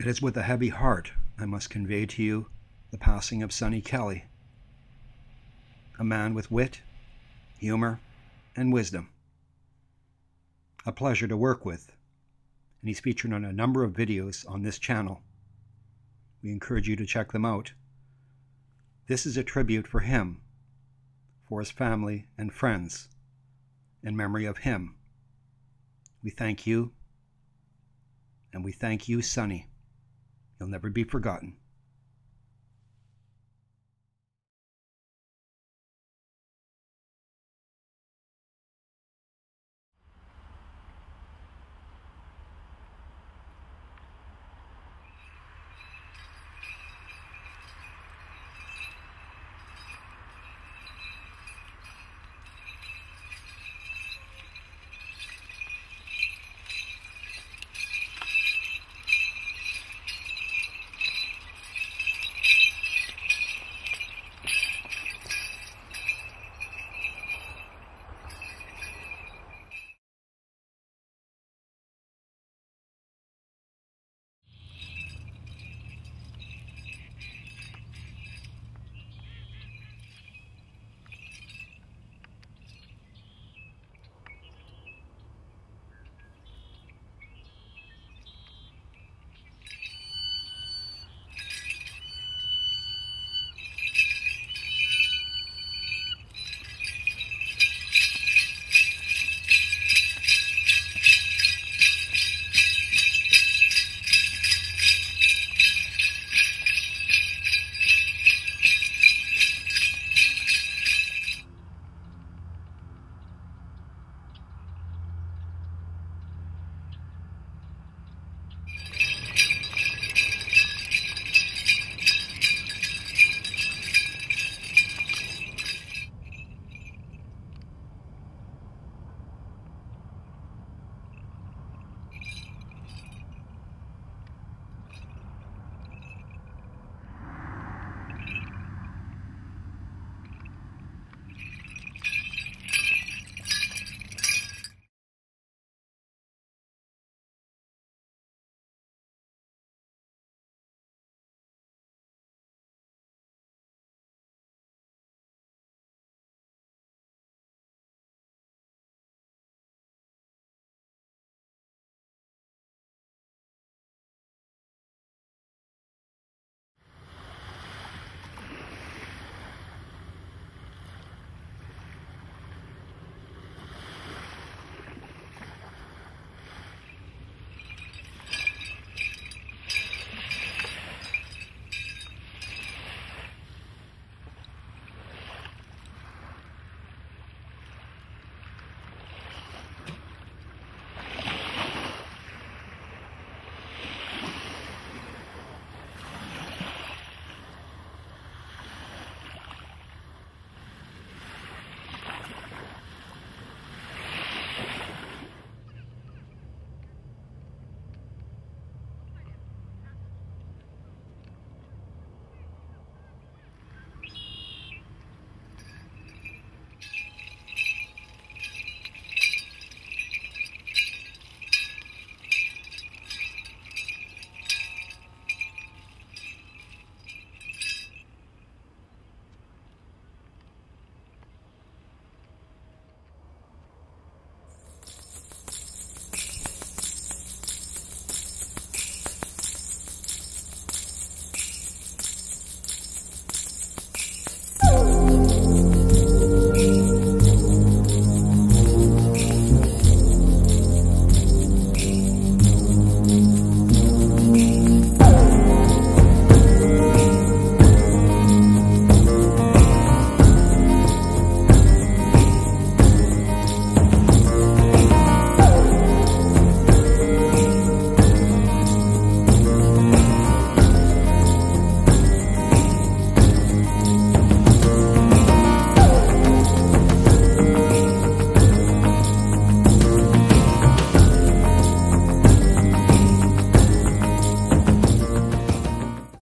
It is with a heavy heart I must convey to you the passing of Sonny Kelly, a man with wit, humor, and wisdom. A pleasure to work with, and he's featured on a number of videos on this channel. We encourage you to check them out. This is a tribute for him, for his family and friends, in memory of him. We thank you, and we thank you, Sonny. You'll never be forgotten.